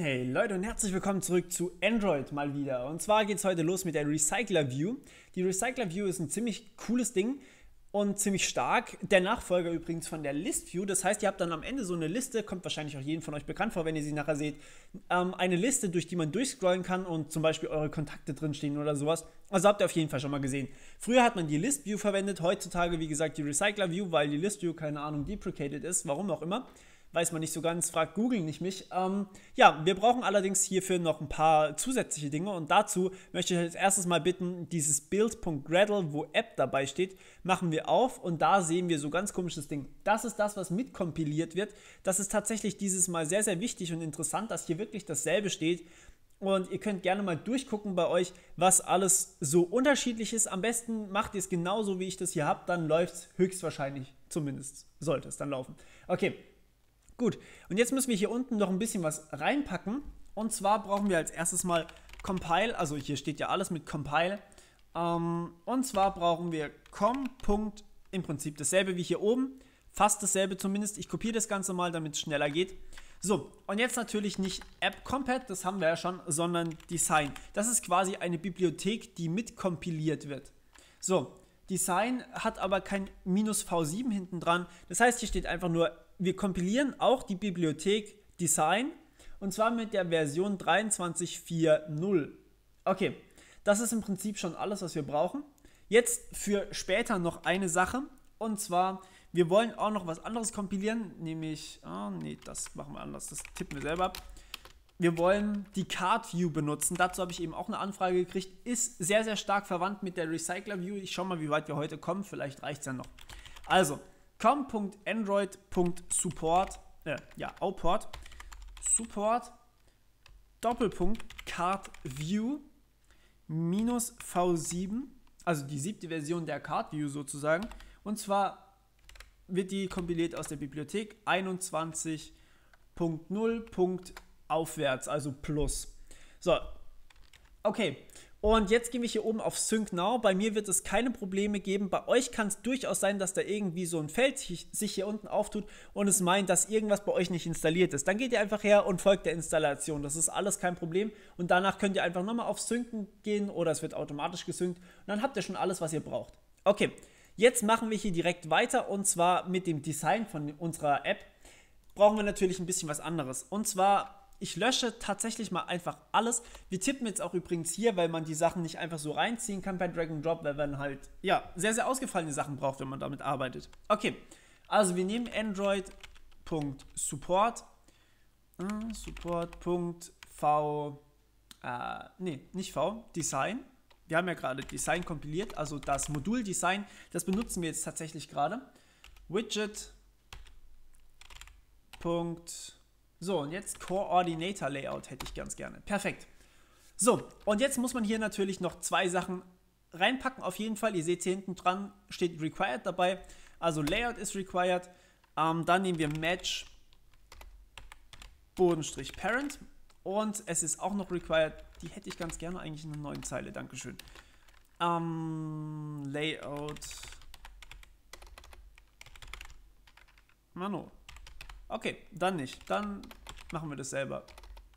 Hey Leute und herzlich willkommen zurück zu Android mal wieder. Und zwar geht es heute los mit der Recycler View. Die Recycler View ist ein ziemlich cooles Ding und ziemlich stark. Der Nachfolger übrigens von der List View. Das heißt, ihr habt dann am Ende so eine Liste, kommt wahrscheinlich auch jedem von euch bekannt vor, wenn ihr sie nachher seht. Ähm, eine Liste, durch die man durchscrollen kann und zum Beispiel eure Kontakte drinstehen oder sowas. Also habt ihr auf jeden Fall schon mal gesehen. Früher hat man die List View verwendet, heutzutage wie gesagt die Recycler View, weil die List View keine Ahnung deprecated ist, warum auch immer weiß man nicht so ganz, fragt Google nicht mich. Ähm, ja, wir brauchen allerdings hierfür noch ein paar zusätzliche Dinge und dazu möchte ich als erstes mal bitten, dieses Build.gradle, wo App dabei steht, machen wir auf und da sehen wir so ganz komisches Ding. Das ist das, was mitkompiliert wird. Das ist tatsächlich dieses Mal sehr, sehr wichtig und interessant, dass hier wirklich dasselbe steht. Und ihr könnt gerne mal durchgucken bei euch, was alles so unterschiedlich ist. Am besten macht ihr es genauso, wie ich das hier habe, dann läuft es höchstwahrscheinlich, zumindest sollte es dann laufen. Okay, Gut, und jetzt müssen wir hier unten noch ein bisschen was reinpacken. Und zwar brauchen wir als erstes mal Compile, also hier steht ja alles mit Compile. Ähm, und zwar brauchen wir com. im Prinzip dasselbe wie hier oben, fast dasselbe zumindest. Ich kopiere das Ganze mal, damit es schneller geht. So, und jetzt natürlich nicht App Compat, das haben wir ja schon, sondern Design. Das ist quasi eine Bibliothek, die mitkompiliert wird. So, Design hat aber kein minus V7 hinten dran. Das heißt, hier steht einfach nur wir kompilieren auch die Bibliothek Design und zwar mit der Version 23.4.0. Okay, das ist im Prinzip schon alles, was wir brauchen. Jetzt für später noch eine Sache und zwar, wir wollen auch noch was anderes kompilieren, nämlich, oh nee, das machen wir anders, das tippen wir selber ab. Wir wollen die Card View benutzen. Dazu habe ich eben auch eine Anfrage gekriegt. Ist sehr, sehr stark verwandt mit der Recycler View. Ich schaue mal, wie weit wir heute kommen. Vielleicht reicht es ja noch. Also, com.android.support, äh, ja, outport, support, Doppelpunkt, card view, minus V7, also die siebte Version der card view sozusagen. Und zwar wird die kompiliert aus der Bibliothek 21.0. aufwärts, also plus. So, okay. Und jetzt gehen wir hier oben auf Sync Now. Bei mir wird es keine Probleme geben. Bei euch kann es durchaus sein, dass da irgendwie so ein Feld sich hier unten auftut und es meint, dass irgendwas bei euch nicht installiert ist. Dann geht ihr einfach her und folgt der Installation. Das ist alles kein Problem. Und danach könnt ihr einfach nochmal auf Synken gehen oder es wird automatisch gesynkt. Und dann habt ihr schon alles, was ihr braucht. Okay, jetzt machen wir hier direkt weiter und zwar mit dem Design von unserer App brauchen wir natürlich ein bisschen was anderes. Und zwar ich lösche tatsächlich mal einfach alles. Wir tippen jetzt auch übrigens hier, weil man die Sachen nicht einfach so reinziehen kann bei Drag and Drop, weil man halt ja sehr, sehr ausgefallene Sachen braucht, wenn man damit arbeitet. Okay, also wir nehmen Android.support äh, support.v äh, nee, nicht V, Design. Wir haben ja gerade Design kompiliert, also das Modul Design, das benutzen wir jetzt tatsächlich gerade. Widget. Punkt so, und jetzt Coordinator Layout hätte ich ganz gerne. Perfekt. So, und jetzt muss man hier natürlich noch zwei Sachen reinpacken. Auf jeden Fall, ihr seht hier hinten dran, steht Required dabei. Also Layout ist required. Ähm, dann nehmen wir Match Bodenstrich Parent. Und es ist auch noch required. Die hätte ich ganz gerne eigentlich in einer neuen Zeile. Dankeschön. Ähm, Layout. Mano. Okay, dann nicht. Dann machen wir das selber.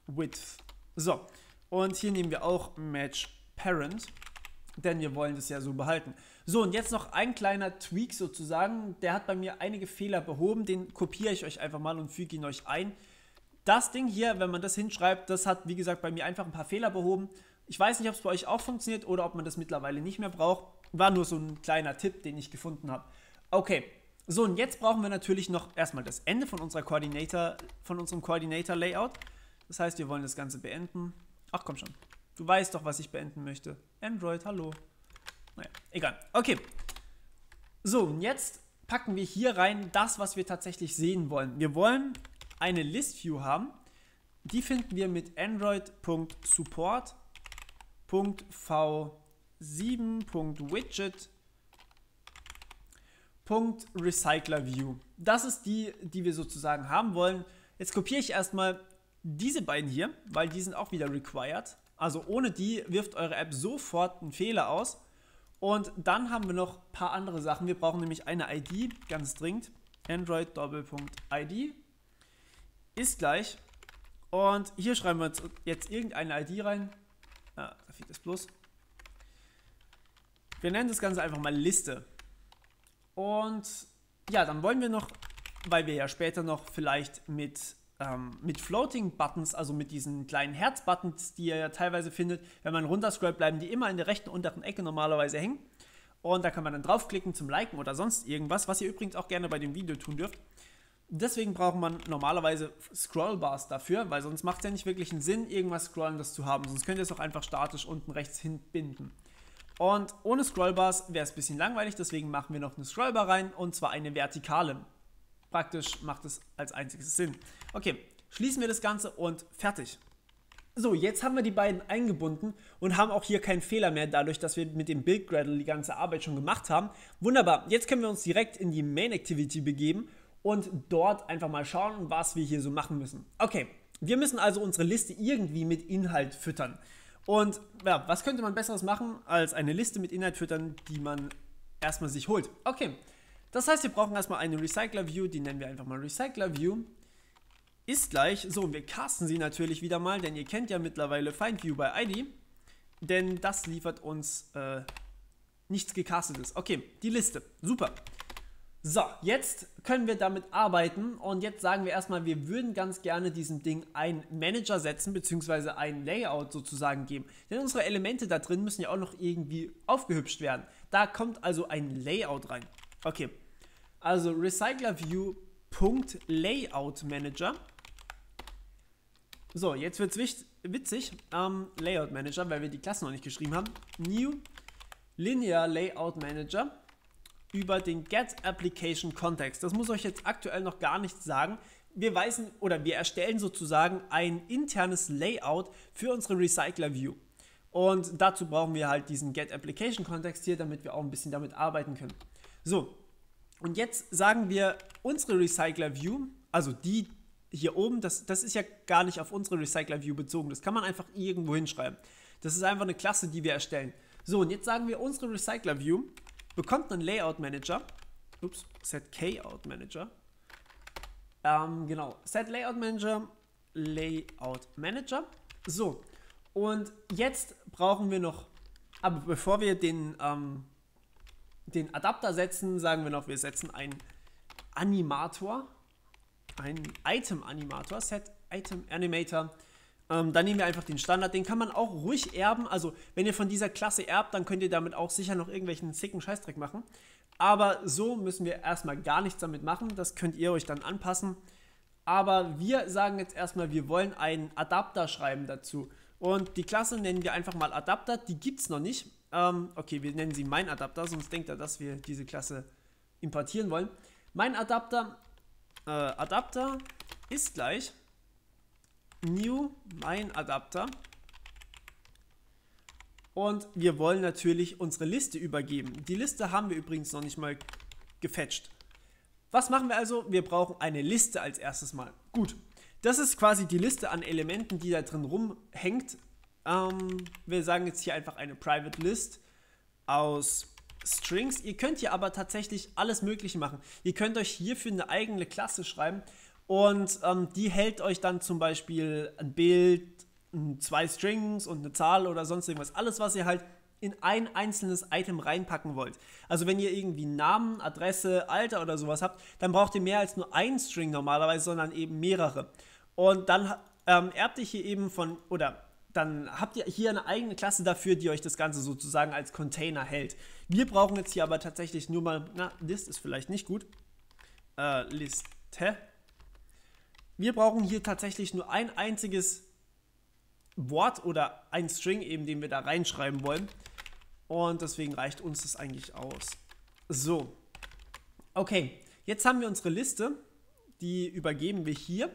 Width. So, und hier nehmen wir auch Match Parent, denn wir wollen das ja so behalten. So, und jetzt noch ein kleiner Tweak sozusagen. Der hat bei mir einige Fehler behoben. Den kopiere ich euch einfach mal und füge ihn euch ein. Das Ding hier, wenn man das hinschreibt, das hat, wie gesagt, bei mir einfach ein paar Fehler behoben. Ich weiß nicht, ob es bei euch auch funktioniert oder ob man das mittlerweile nicht mehr braucht. War nur so ein kleiner Tipp, den ich gefunden habe. Okay, so, und jetzt brauchen wir natürlich noch erstmal das Ende von, unserer Coordinator, von unserem Coordinator-Layout. Das heißt, wir wollen das Ganze beenden. Ach komm schon, du weißt doch, was ich beenden möchte. Android, hallo. Naja, egal. Okay. So, und jetzt packen wir hier rein das, was wir tatsächlich sehen wollen. Wir wollen eine List-View haben. Die finden wir mit android.support.v7.widget Recycler View. Das ist die, die wir sozusagen haben wollen. Jetzt kopiere ich erstmal diese beiden hier, weil die sind auch wieder required. Also ohne die wirft eure App sofort einen Fehler aus. Und dann haben wir noch ein paar andere Sachen. Wir brauchen nämlich eine ID, ganz dringend. Android Doppelpunkt ID ist gleich. Und hier schreiben wir jetzt irgendeine ID rein. Ah, da fehlt es bloß. Wir nennen das Ganze einfach mal Liste. Und ja, dann wollen wir noch, weil wir ja später noch vielleicht mit, ähm, mit Floating-Buttons, also mit diesen kleinen Herz-Buttons, die ihr ja teilweise findet, wenn man runterscrollt, bleiben die immer in der rechten unteren Ecke normalerweise hängen. Und da kann man dann draufklicken zum Liken oder sonst irgendwas, was ihr übrigens auch gerne bei dem Video tun dürft. Deswegen braucht man normalerweise Scrollbars dafür, weil sonst macht es ja nicht wirklich einen Sinn, irgendwas Scrollendes zu haben. Sonst könnt ihr es auch einfach statisch unten rechts hinbinden. Und ohne Scrollbars wäre es ein bisschen langweilig, deswegen machen wir noch eine Scrollbar rein und zwar eine vertikale. Praktisch macht es als einziges Sinn. Okay, schließen wir das Ganze und fertig. So, jetzt haben wir die beiden eingebunden und haben auch hier keinen Fehler mehr, dadurch, dass wir mit dem Build Gradle die ganze Arbeit schon gemacht haben. Wunderbar, jetzt können wir uns direkt in die Main Activity begeben und dort einfach mal schauen, was wir hier so machen müssen. Okay, wir müssen also unsere Liste irgendwie mit Inhalt füttern. Und ja, was könnte man besseres machen, als eine Liste mit Inhalt füttern, die man erstmal sich holt? Okay, das heißt, wir brauchen erstmal eine Recycler-View, die nennen wir einfach mal Recycler-View. Ist gleich, so, und wir casten sie natürlich wieder mal, denn ihr kennt ja mittlerweile FindView bei ID, denn das liefert uns äh, nichts gecastetes. Okay, die Liste, super. So, jetzt können wir damit arbeiten und jetzt sagen wir erstmal, wir würden ganz gerne diesem Ding einen Manager setzen, beziehungsweise ein Layout sozusagen geben. Denn unsere Elemente da drin müssen ja auch noch irgendwie aufgehübscht werden. Da kommt also ein Layout rein. Okay, also recyclerview.layoutManager. So, jetzt wird es witzig. Ähm, Layout Manager, weil wir die Klasse noch nicht geschrieben haben. New Linear Layout Manager über den Get Application Context. Das muss euch jetzt aktuell noch gar nichts sagen. Wir weisen oder wir erstellen sozusagen ein internes Layout für unsere Recycler View. Und dazu brauchen wir halt diesen Get Application Context hier, damit wir auch ein bisschen damit arbeiten können. So, und jetzt sagen wir unsere Recycler View, also die hier oben, das, das ist ja gar nicht auf unsere Recycler View bezogen. Das kann man einfach irgendwo hinschreiben. Das ist einfach eine Klasse, die wir erstellen. So, und jetzt sagen wir unsere Recycler View bekommt einen Layout Manager. Ups, Set Kayout Manager. Ähm, genau, Set Layout Manager, Layout Manager. So, und jetzt brauchen wir noch, aber bevor wir den, ähm, den Adapter setzen, sagen wir noch, wir setzen einen Animator, einen Item Animator, Set Item Animator ähm, dann nehmen wir einfach den Standard. Den kann man auch ruhig erben. Also, wenn ihr von dieser Klasse erbt, dann könnt ihr damit auch sicher noch irgendwelchen sicken Scheißdreck machen. Aber so müssen wir erstmal gar nichts damit machen. Das könnt ihr euch dann anpassen. Aber wir sagen jetzt erstmal, wir wollen einen Adapter schreiben dazu. Und die Klasse nennen wir einfach mal Adapter. Die gibt es noch nicht. Ähm, okay, wir nennen sie mein Adapter, sonst denkt er, dass wir diese Klasse importieren wollen. Mein Adapter, äh, Adapter ist gleich new mein Adapter. Und wir wollen natürlich unsere Liste übergeben. Die Liste haben wir übrigens noch nicht mal gefetcht. Was machen wir also? Wir brauchen eine Liste als erstes mal. Gut, das ist quasi die Liste an Elementen, die da drin rumhängt. Ähm, wir sagen jetzt hier einfach eine Private List aus Strings. Ihr könnt hier aber tatsächlich alles Mögliche machen. Ihr könnt euch hierfür eine eigene Klasse schreiben und ähm, die hält euch dann zum Beispiel ein Bild, zwei Strings und eine Zahl oder sonst irgendwas. Alles, was ihr halt in ein einzelnes Item reinpacken wollt. Also wenn ihr irgendwie Namen, Adresse, Alter oder sowas habt, dann braucht ihr mehr als nur ein String normalerweise, sondern eben mehrere. Und dann ähm, erbt ihr hier eben von, oder dann habt ihr hier eine eigene Klasse dafür, die euch das Ganze sozusagen als Container hält. Wir brauchen jetzt hier aber tatsächlich nur mal, na, List ist vielleicht nicht gut. Äh, Liste wir brauchen hier tatsächlich nur ein einziges Wort oder ein String eben, den wir da reinschreiben wollen. Und deswegen reicht uns das eigentlich aus. So. Okay, jetzt haben wir unsere Liste. Die übergeben wir hier.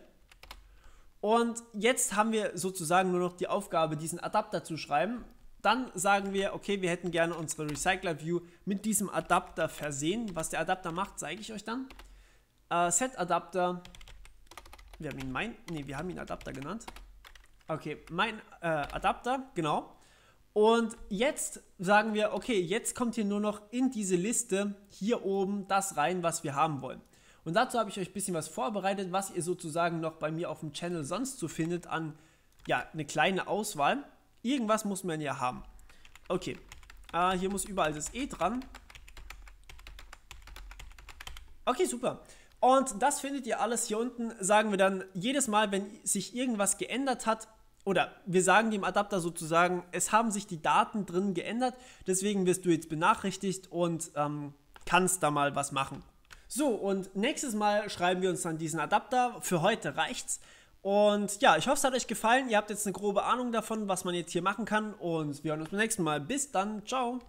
Und jetzt haben wir sozusagen nur noch die Aufgabe, diesen Adapter zu schreiben. Dann sagen wir, okay, wir hätten gerne unsere Recycler View mit diesem Adapter versehen. Was der Adapter macht, zeige ich euch dann. Uh, Set Adapter wir haben ihn mein, nee, wir haben ihn Adapter genannt. Okay, mein äh, Adapter, genau. Und jetzt sagen wir, okay, jetzt kommt hier nur noch in diese Liste hier oben das rein, was wir haben wollen. Und dazu habe ich euch ein bisschen was vorbereitet, was ihr sozusagen noch bei mir auf dem Channel sonst so findet an, ja, eine kleine Auswahl. Irgendwas muss man ja haben. Okay, äh, hier muss überall das E dran. Okay, super. Und das findet ihr alles hier unten, sagen wir dann jedes Mal, wenn sich irgendwas geändert hat, oder wir sagen dem Adapter sozusagen, es haben sich die Daten drin geändert, deswegen wirst du jetzt benachrichtigt und ähm, kannst da mal was machen. So, und nächstes Mal schreiben wir uns dann diesen Adapter. Für heute reicht's. Und ja, ich hoffe, es hat euch gefallen. Ihr habt jetzt eine grobe Ahnung davon, was man jetzt hier machen kann. Und wir hören uns beim nächsten Mal. Bis dann. Ciao.